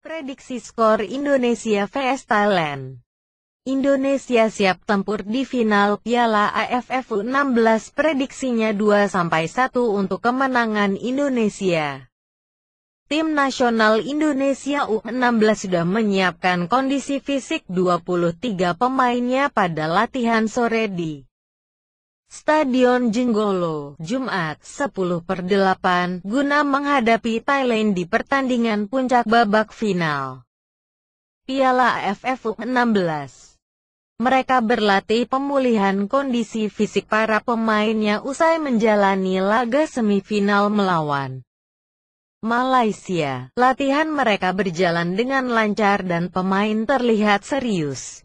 Prediksi skor Indonesia vs Thailand. Indonesia siap tempur di final Piala AFF U16 prediksinya 2-1 untuk kemenangan Indonesia. Tim nasional Indonesia U16 sudah menyiapkan kondisi fisik 23 pemainnya pada latihan sore di Stadion Jenggolo, Jumat, 10 per 8, guna menghadapi Thailand di pertandingan puncak babak final. Piala AFF U16 Mereka berlatih pemulihan kondisi fisik para pemainnya usai menjalani laga semifinal melawan Malaysia. Latihan mereka berjalan dengan lancar dan pemain terlihat serius.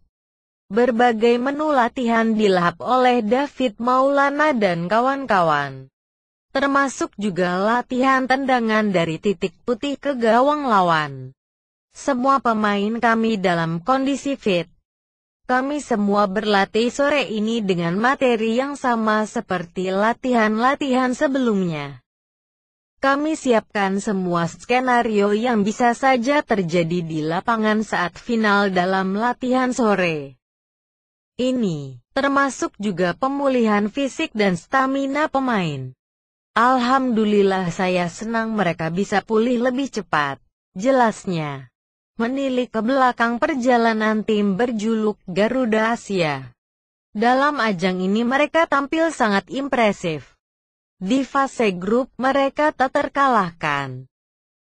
Berbagai menu latihan dilahap oleh David Maulana dan kawan-kawan. Termasuk juga latihan tendangan dari titik putih ke gawang lawan. Semua pemain kami dalam kondisi fit. Kami semua berlatih sore ini dengan materi yang sama seperti latihan-latihan sebelumnya. Kami siapkan semua skenario yang bisa saja terjadi di lapangan saat final dalam latihan sore. Ini, termasuk juga pemulihan fisik dan stamina pemain. Alhamdulillah saya senang mereka bisa pulih lebih cepat. Jelasnya. Menilik ke belakang perjalanan tim berjuluk Garuda Asia. Dalam ajang ini mereka tampil sangat impresif. Di fase grup mereka tak terkalahkan.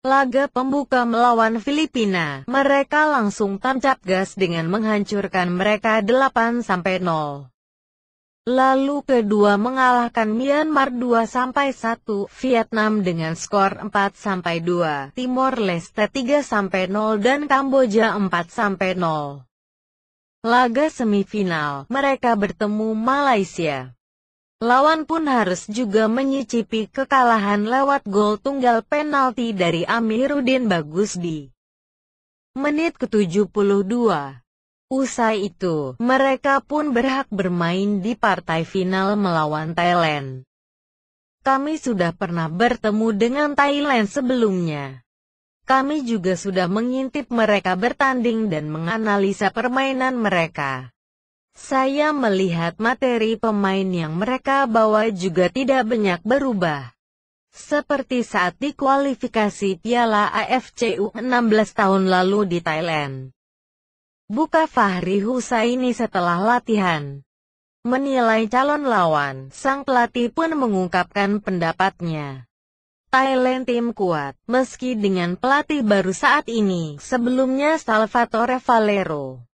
Laga pembuka melawan Filipina, mereka langsung tancap gas dengan menghancurkan mereka 8-0. Lalu kedua mengalahkan Myanmar 2-1, Vietnam dengan skor 4-2, Timor Leste 3-0 dan Kamboja 4-0. Laga semifinal, mereka bertemu Malaysia. Lawan pun harus juga menyicipi kekalahan lewat gol tunggal penalti dari Amiruddin Bagus di menit ke-72. Usai itu, mereka pun berhak bermain di partai final melawan Thailand. Kami sudah pernah bertemu dengan Thailand sebelumnya. Kami juga sudah mengintip mereka bertanding dan menganalisa permainan mereka. Saya melihat materi pemain yang mereka bawa juga tidak banyak berubah. Seperti saat di kualifikasi Piala AFC U16 tahun lalu di Thailand. Buka Fahri Husaini setelah latihan. Menilai calon lawan, sang pelatih pun mengungkapkan pendapatnya. Thailand tim kuat, meski dengan pelatih baru saat ini, sebelumnya Salvatore Valero.